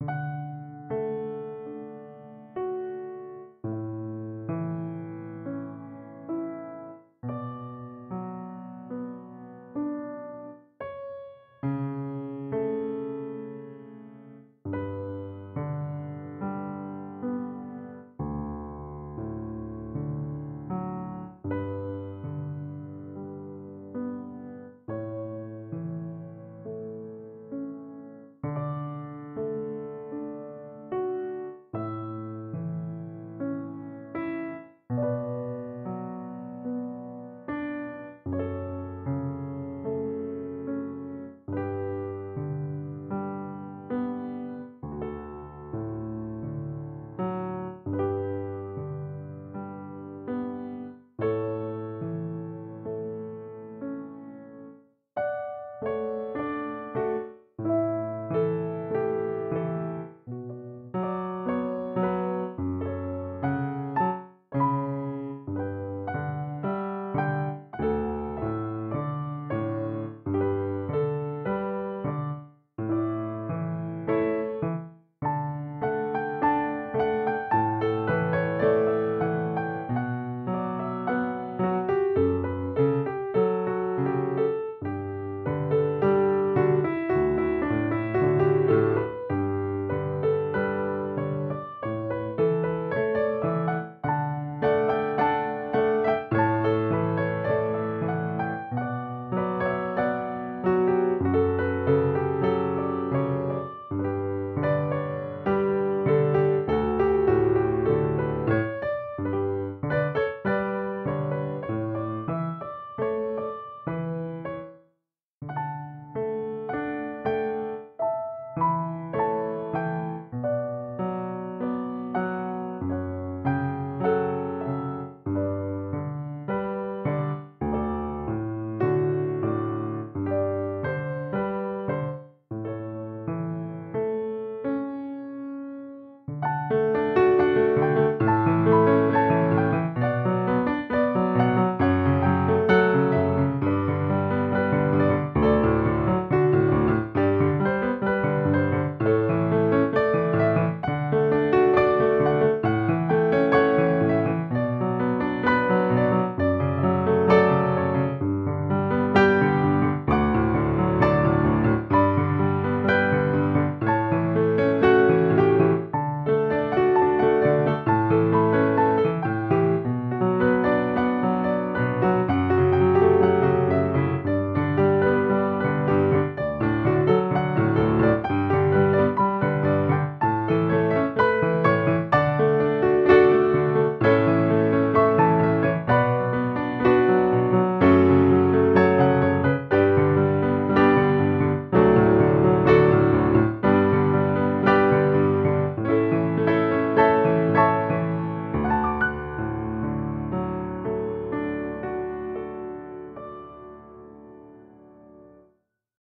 you